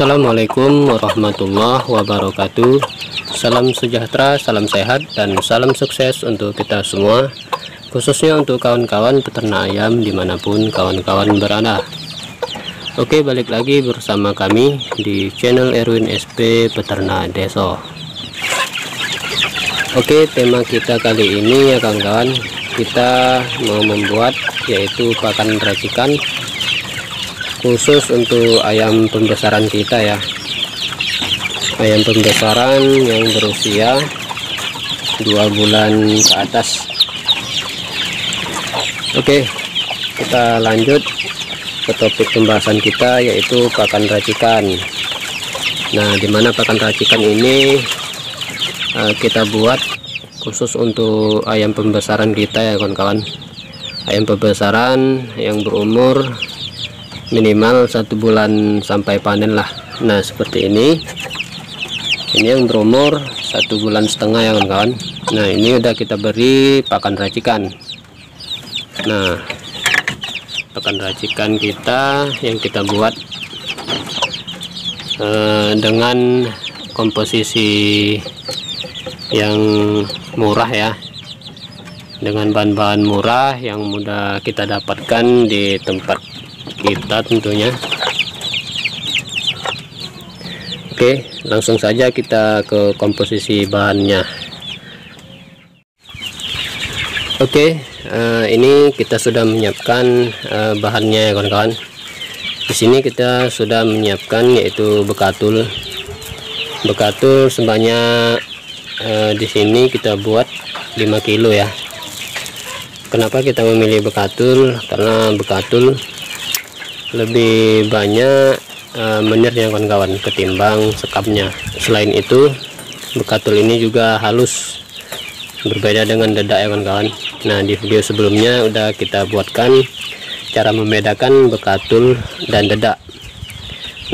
Assalamualaikum warahmatullahi wabarakatuh. Salam sejahtera, salam sehat, dan salam sukses untuk kita semua Khususnya untuk kawan-kawan peternak ayam di mana pun kawan-kawan berada. Oke balik lagi bersama kami di channel Erwin SP Peternak Deso Oke tema kita kali ini ya kawan-kawan Kita mau membuat yaitu pakan racikan khusus untuk ayam pembesaran kita ya. Ayam pembesaran yang berusia dua bulan ke atas. Oke kita lanjut ke topik pembahasan kita yaitu pakan racikan. Nah di mana pakan racikan ini uh, kita buat khusus untuk ayam pembesaran kita ya kawan-kawan. Ayam pembesaran yang berumur minimal satu bulan sampai panen lah. Nah seperti ini. Ini yang berumur satu bulan setengah ya kawan-kawan. Nah ini udah kita beri pakan racikan. Nah pakan racikan kita yang kita buat eh, dengan komposisi yang murah ya. Dengan bahan-bahan murah yang mudah kita dapatkan di tempat kita tentunya. Oke langsung saja kita ke komposisi bahannya. Oke uh, ini kita sudah menyiapkan uh, bahannya ya kawan-kawan. Di sini kita sudah menyiapkan yaitu bekatul. Bekatul sebanyak uh, di sini kita buat 5 kilo ya. Kenapa kita memilih bekatul? Karena bekatul lebih banyak uh, menirnya kawan-kawan ketimbang sekapnya. Selain itu bekatul ini juga halus. Berbeda dengan dedak ya kawan-kawan. Nah di video sebelumnya udah kita buatkan cara membedakan bekatul dan dedak.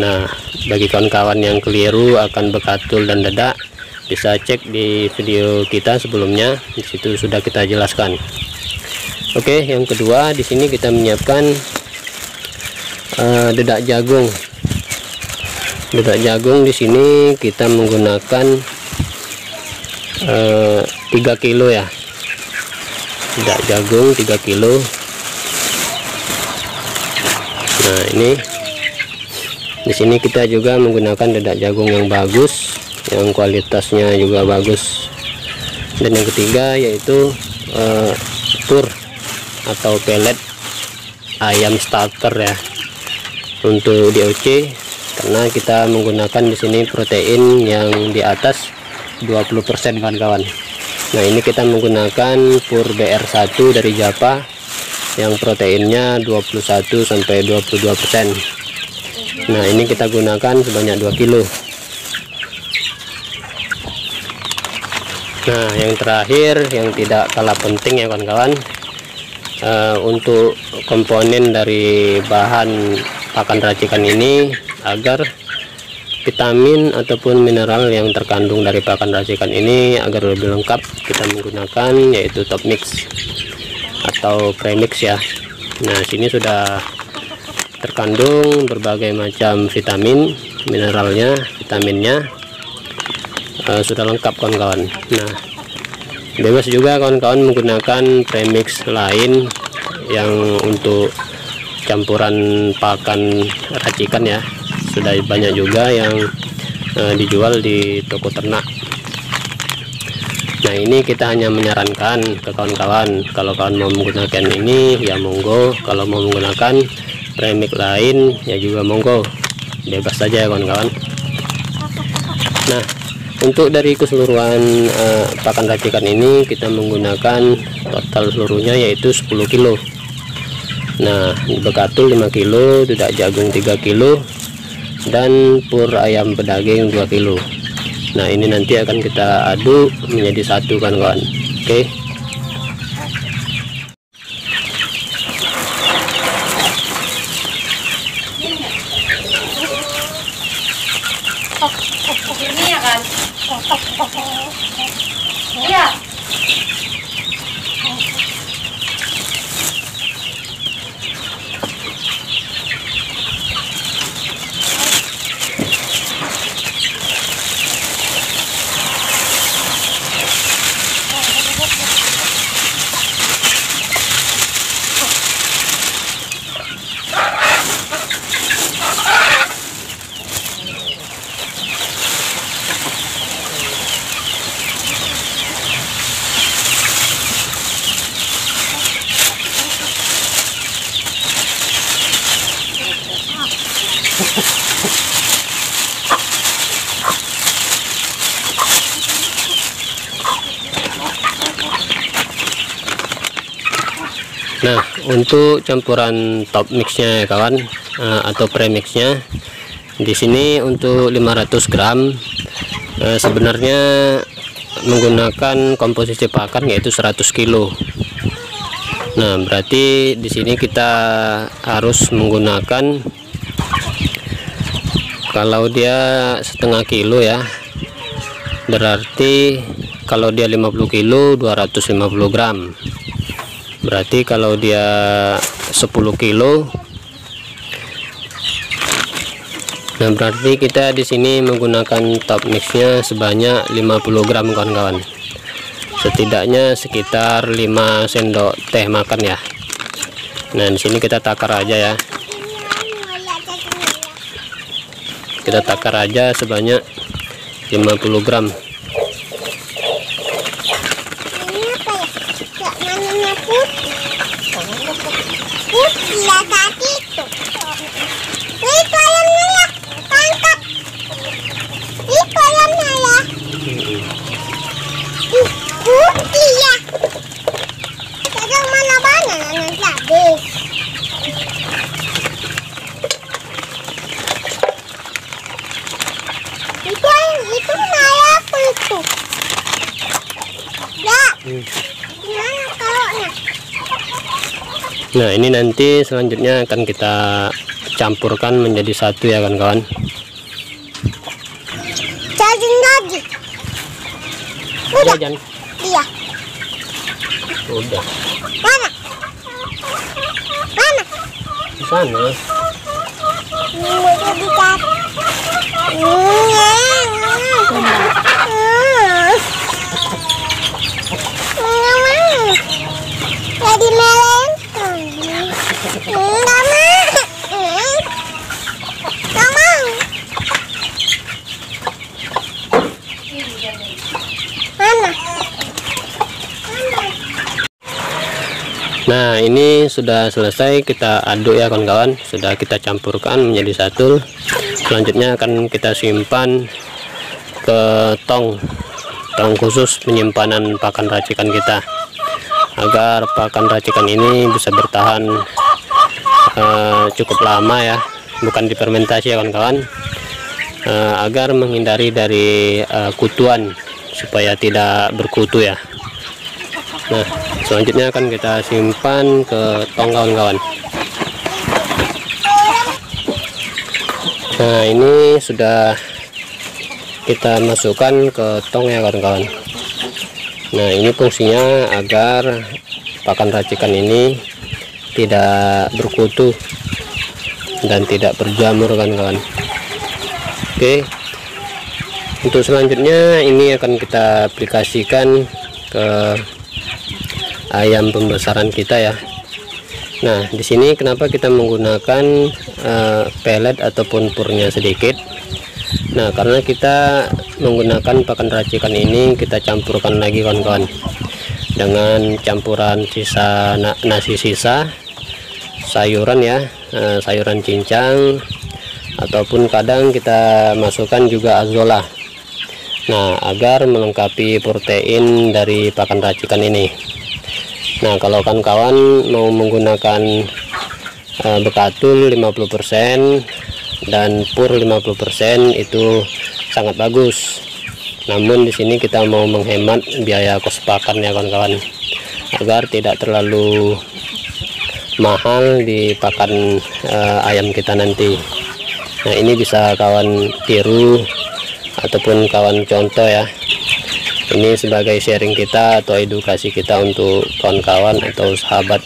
Nah bagi kawan-kawan yang keliru akan bekatul dan dedak bisa cek di video kita sebelumnya. Di situ sudah kita jelaskan. Oke yang kedua di sini kita menyiapkan uh, dedak jagung. Dedak jagung di sini kita menggunakan uh, eh, 3 kilo ya. Dedak jagung 3 kilo. Nah ini. Di sini kita juga menggunakan dedak jagung yang bagus yang kualitasnya juga bagus. Dan yang ketiga yaitu uh, pur atau pelet ayam starter ya untuk DOC karena kita menggunakan di sini protein yang di atas 20% kawan-kawan. Nah ini kita menggunakan pur BR1 dari Japa yang proteinnya 21 sampai 22% nah ini kita gunakan sebanyak 2 kilo. Nah yang terakhir yang tidak kalah penting ya kawan-kawan uh, untuk komponen dari bahan pakan racikan ini agar vitamin ataupun mineral yang terkandung dari pakan racikan ini agar lebih lengkap kita menggunakan yaitu top mix atau premix ya. Nah sini sudah terkandung berbagai macam vitamin mineralnya vitaminnya. Uh, sudah lengkap kawan-kawan. Nah bebas juga kawan-kawan menggunakan premix lain yang untuk campuran pakan racikan ya. Sudah banyak juga yang uh, dijual di toko ternak. Nah ini kita hanya menyarankan ke kawan-kawan kalau kawan mau menggunakan ini ya monggo. Kalau mau menggunakan premik lain ya juga monggo. Bebas saja ya kawan-kawan. Nah untuk dari keseluruhan uh, pakan racikan ini kita menggunakan total seluruhnya yaitu 10 kilo nah bekatul 5 kilo tidak jagung 3 kilo dan pur ayam pedaging 2 kilo nah ini nanti akan kita aduk menjadi satu kan kawan oke okay. Nah untuk campuran top mixnya ya kawan uh, atau premixnya di sini untuk 500 gram uh, sebenarnya menggunakan komposisi pakan yaitu 100 kilo. Nah berarti di sini kita harus menggunakan kalau dia setengah kilo ya berarti kalau dia 50 kilo 250 gram berarti kalau dia 10 kilo nah berarti kita di sini menggunakan top mixnya sebanyak 50 gram kawan-kawan. Setidaknya sekitar 5 sendok teh makan ya. Nah di sini kita takar aja ya. Kita takar aja sebanyak 50 gram Ini apa ya? Gak warnanya putih. Putih ya tadi itu. Itu ayamnya ya. Tangkap. Itu ayamnya ya. Ih, putih ya. Kadang mana-mana nanti habis. Itu ayam, itu naya apa itu? Ya. Gimana kalaunya? Nah ini nanti selanjutnya akan kita campurkan menjadi satu ya kawan-kawan Cacing lagi. Udah, Jan. iya. udah Mana? Mana? di sana udah. Nggak mau. Jadi. Nah ini sudah selesai kita aduk ya kawan-kawan. Sudah kita campurkan menjadi satu. Selanjutnya akan kita simpan ke tong. Tong khusus penyimpanan pakan racikan kita. Agar pakan racikan ini bisa bertahan eh, cukup lama ya bukan difermentasi ya kawan-kawan Eh, agar menghindari dari eh, kutuan supaya tidak berkutu ya Nah, selanjutnya akan kita simpan ke tong kawan-kawan. Nah, ini sudah kita masukkan ke tong ya kawan-kawan. Nah, ini fungsinya agar pakan racikan ini tidak berkutu dan tidak berjamur kawan-kawan. Oke. Untuk selanjutnya ini akan kita aplikasikan ke ayam pembesaran kita ya Nah di sini kenapa kita menggunakan eh, pelet ataupun purnya sedikit Nah karena kita menggunakan pakan racikan ini kita campurkan lagi kawan-kawan dengan campuran sisa na- nasi sisa sayuran ya eh, sayuran cincang ataupun kadang kita masukkan juga azola Nah agar melengkapi protein dari pakan racikan ini. Nah kalau kawan-kawan mau menggunakan eh, bekatul 50% dan pur 50% itu sangat bagus. Namun di sini kita mau menghemat biaya kos pakan ya kawan-kawan. Agar tidak terlalu mahal di pakan eh, ayam kita nanti. Nah ini bisa kawan tiru ataupun kawan contoh ya. Ini sebagai sharing kita atau edukasi kita untuk kawan-kawan atau sahabat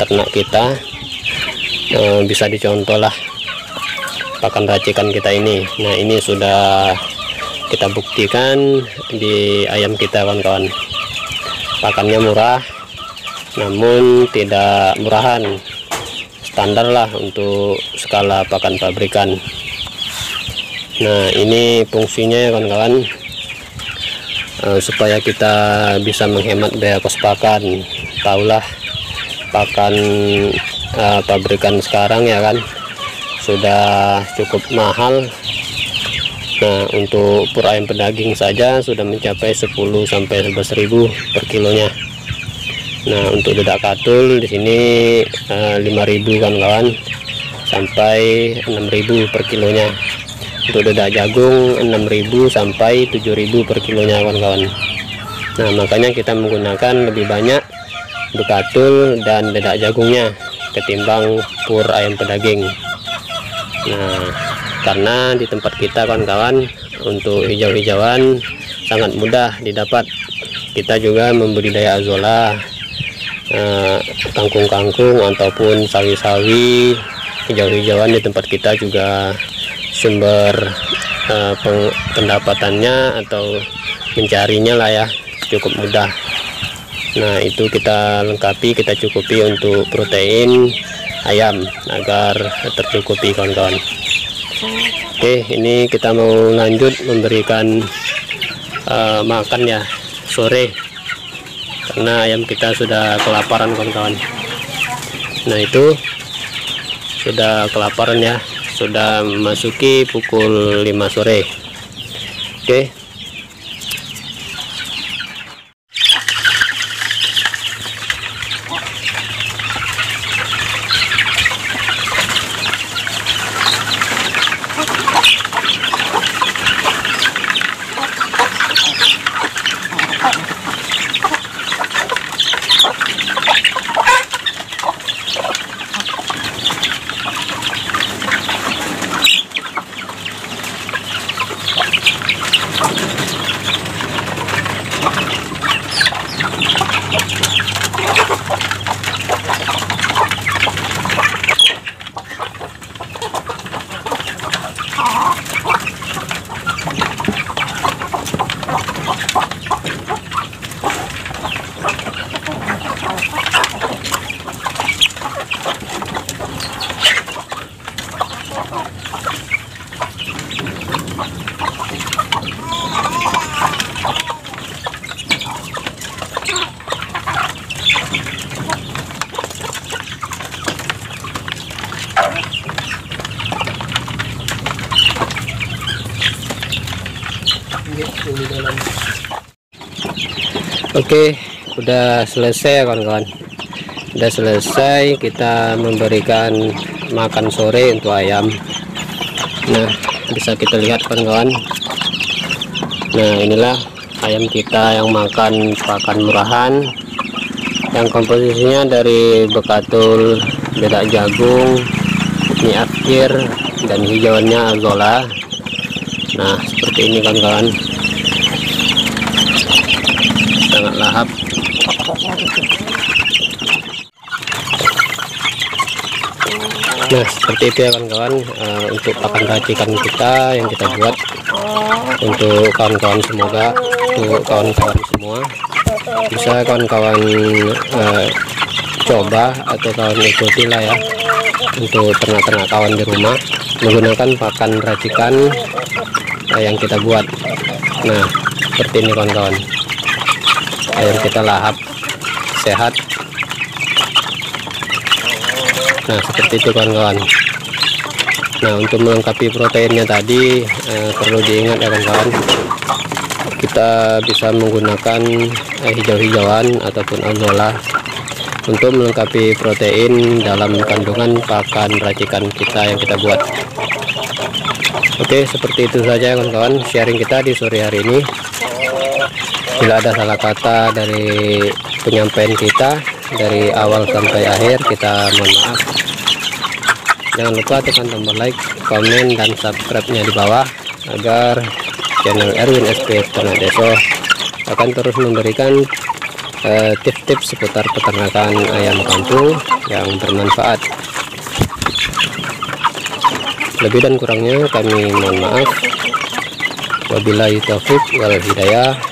ternak kita. Eh, bisa dicontoh lah pakan racikan kita ini. Nah ini sudah kita buktikan di ayam kita kawan-kawan. Pakannya murah namun tidak murahan. Standar lah untuk skala pakan pabrikan. Nah ini fungsinya ya kawan-kawan Eh, supaya kita bisa menghemat biaya kos pakan. Tahulah pakan eh, pabrikan sekarang ya kan sudah cukup mahal. Nah untuk pur ayam pedaging saja sudah mencapai 10 sampai 11.000 per kilonya nah untuk dedak katul di sini uh, 5000 kawan-kawan sampai 6000 per kilonya. Untuk dedak jagung 6000 sampai 7000 per kilonya kawan-kawan. Nah makanya kita menggunakan lebih banyak bekatul dan dedak jagungnya ketimbang pur ayam pedaging. Nah karena di tempat kita kawan-kawan untuk hijau-hijauan sangat mudah didapat. Kita juga membudidaya azola eh, kangkung-kangkung eh, ataupun sawi-sawi hijau-hijauan di tempat kita juga sumber eh, pendapatannya atau mencarinya lah ya cukup mudah. Nah itu kita lengkapi kita cukupi untuk protein ayam agar tercukupi kawan-kawan. Oke ini kita mau lanjut memberikan uh, makan ya sore karena ayam kita sudah kelaparan kawan-kawan. Nah itu sudah kelaparan ya. Sudah memasuki pukul 5 sore. Oke Oke udah selesai ya kawan-kawan. Udah selesai kita memberikan makan sore untuk ayam. Nah bisa kita lihat kawan-kawan. Nah inilah ayam kita yang makan pakan murahan. Yang komposisinya dari bekatul bedak jagung mie akhir dan hijauannya azola nah seperti ini kawan-kawan sangat lahap. Nah seperti itu ya kawan-kawan uh, untuk pakan racikan kita yang kita buat. Untuk kawan-kawan semoga untuk kawan-kawan semua. Bisa kawan-kawan uh, coba atau kawan ikuti lah ya untuk ternak-ternak kawan di rumah menggunakan pakan racikan uh, yang kita buat. Nah seperti ini kawan-kawan ayam kita lahap. Sehat. Nah seperti itu kawan-kawan. Nah untuk melengkapi proteinnya tadi eh, perlu diingat ya kawan-kawan kita bisa menggunakan eh, hijau-hijauan ataupun azola untuk melengkapi protein dalam kandungan pakan racikan kita yang kita buat. Oke seperti itu saja kawan-kawan sharing kita di sore hari ini bila ada salah kata dari penyampaian kita dari awal sampai akhir kita mohon maaf. Jangan lupa tekan tombol like komen dan subscribe nya di bawah agar channel Erwin SP Ternak Deso akan terus memberikan eh, tips-tips uh, seputar peternakan ayam kampung yang bermanfaat. Lebih dan kurangnya kami mohon maaf. Wabillahi taufiq wal hidayah